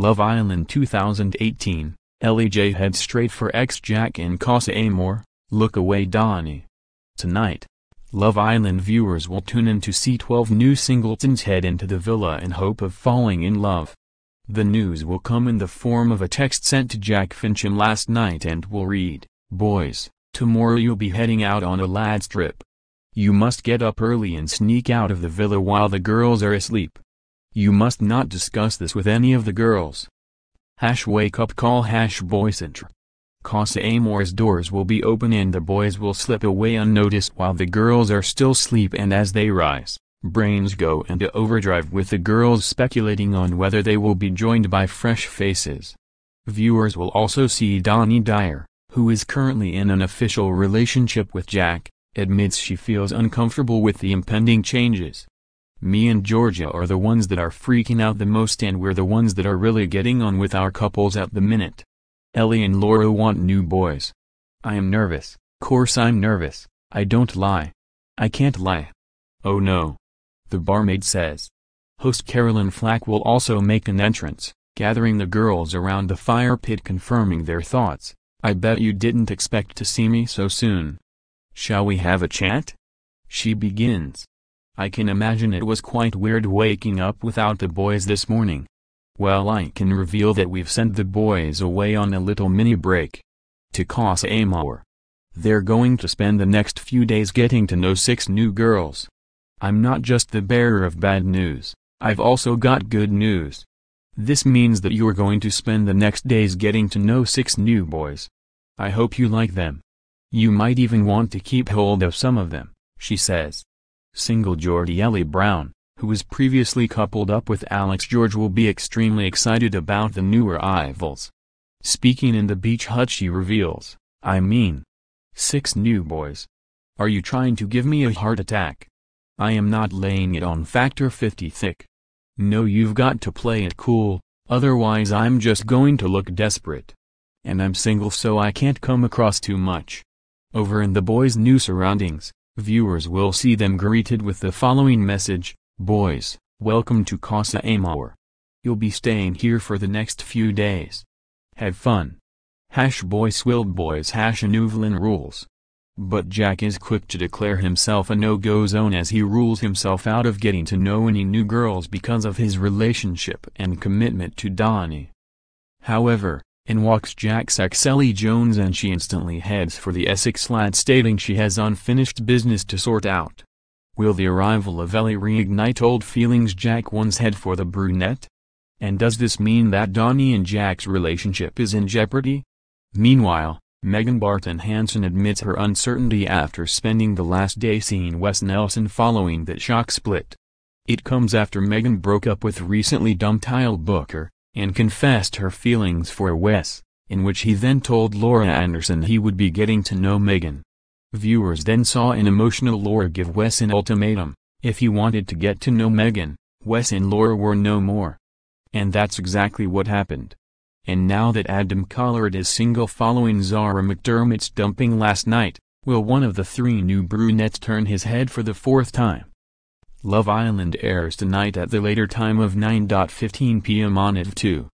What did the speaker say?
Love Island 2018, Ellie J heads straight for ex-Jack and Casa Amor, look away Dani. Tonight, Love Island viewers will tune in to see 12 new singletons head into the villa in hope of falling in love. The news will come in the form of a text sent to Jack Fincham last night and will read, Boys, tomorrow you'll be heading out on a lad's trip. You must get up early and sneak out of the villa while the girls are asleep. You must not discuss this with any of the girls. Hash wake up call hash boy center. Casa Amor's doors will be open and the boys will slip away unnoticed while the girls are still asleep and as they rise, brains go into overdrive with the girls speculating on whether they will be joined by fresh faces. Viewers will also see Dani Dyer, who is currently in an official relationship with Jack, admits she feels uncomfortable with the impending changes. Me and Georgia are the ones that are freaking out the most and we're the ones that are really getting on with our couples at the minute. Ellie and Laura want new boys. I am nervous, course I'm nervous, I don't lie. I can't lie. Oh no. The barmaid says. Host Caroline Flack will also make an entrance, gathering the girls around the fire pit confirming their thoughts. I bet you didn't expect to see me so soon. Shall we have a chat? She begins. I can imagine it was quite weird waking up without the boys this morning. Well I can reveal that we've sent the boys away on a little mini break. To Casa Amor. They're going to spend the next few days getting to know six new girls. I'm not just the bearer of bad news, I've also got good news. This means that you're going to spend the next days getting to know six new boys. I hope you like them. You might even want to keep hold of some of them, she says. Single Geordie Ellie Brown, who was previously coupled up with Alex George will be extremely excited about the new arrivals. Speaking in the beach hut she reveals, I mean. Six new boys. Are you trying to give me a heart attack? I am not laying it on factor 50 thick. No you've got to play it cool, otherwise I'm just going to look desperate. And I'm single so I can't come across too much. Over in the boys' new surroundings, viewers will see them greeted with the following message, Boys, welcome to Casa Amor. You'll be staying here for the next few days. Have fun. Hash boy swilled boys hash Newvlin rules. But Jack is quick to declare himself a no-go zone as he rules himself out of getting to know any new girls because of his relationship and commitment to Dani. However, in walks Jack's ex Ellie Jones and she instantly heads for the Essex lad stating she has unfinished business to sort out. Will the arrival of Ellie reignite old feelings Jack once had for the brunette? And does this mean that Dani and Jack's relationship is in jeopardy? Meanwhile, Megan Barton Hanson admits her uncertainty after spending the last day seeing Wes Nelson following that shock split. It comes after Megan broke up with recently dumped Eyal Booker, and confessed her feelings for Wes, in which he then told Laura Anderson he would be getting to know Megan. Viewers then saw an emotional Laura give Wes an ultimatum, if he wanted to get to know Megan, Wes and Laura were no more. And that's exactly what happened. And now that Adam Collard is single following Zara McDermott's dumping last night, will one of the three new brunettes turn his head for the fourth time? Love Island airs tonight at the later time of 9.15 p.m. on ITV2.